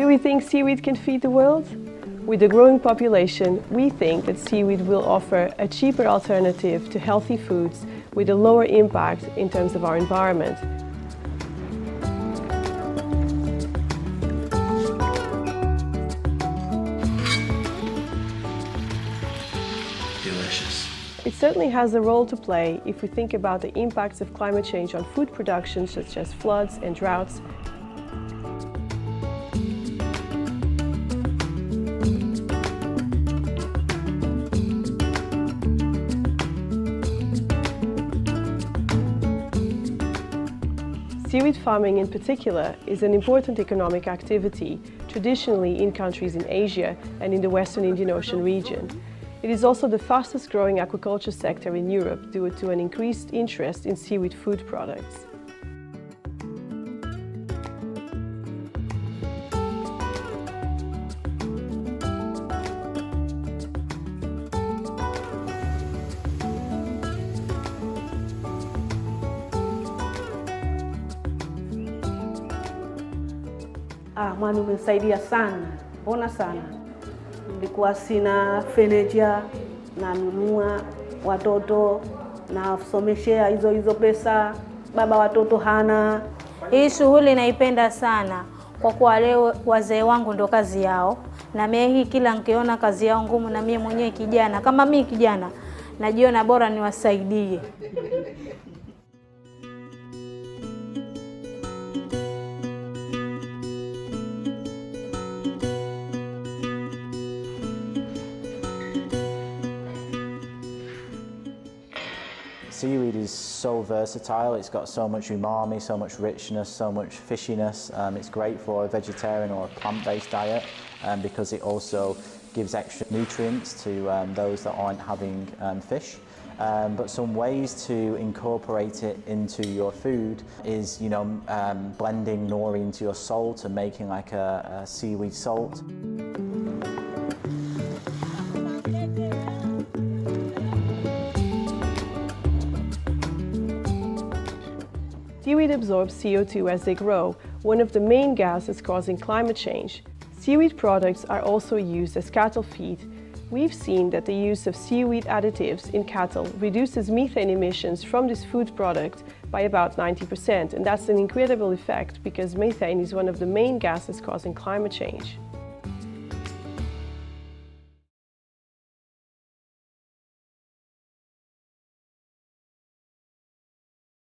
Do we think seaweed can feed the world? With a growing population, we think that seaweed will offer a cheaper alternative to healthy foods with a lower impact in terms of our environment. Delicious. It certainly has a role to play if we think about the impacts of climate change on food production such as floods and droughts Seaweed farming in particular is an important economic activity, traditionally in countries in Asia and in the Western Indian Ocean region. It is also the fastest growing aquaculture sector in Europe due to an increased interest in seaweed food products. Ah, mwani umenisaidia sana, mbona sana. Nilikuwa sina furniture, nanunua watoto nasomeshea hizo hizo pesa, baba watoto hana. Hii shughuli naipenda sana kwa kuwa leo wazee wangu ndo kazi yao, na mimi kila nikiona kazi yao ngumu, na mimi mwenyewe kijana kama mimi kijana najiona bora niwasaidie. Seaweed is so versatile, it's got so much umami, so much richness, so much fishiness. Um, it's great for a vegetarian or a plant-based diet um, because it also gives extra nutrients to um, those that aren't having um, fish. Um, but some ways to incorporate it into your food is, you know, um, blending nori into your salt and making like a, a seaweed salt. Seaweed absorbs CO2 as they grow, one of the main gases causing climate change. Seaweed products are also used as cattle feed. We've seen that the use of seaweed additives in cattle reduces methane emissions from this food product by about 90%, and that's an incredible effect because methane is one of the main gases causing climate change.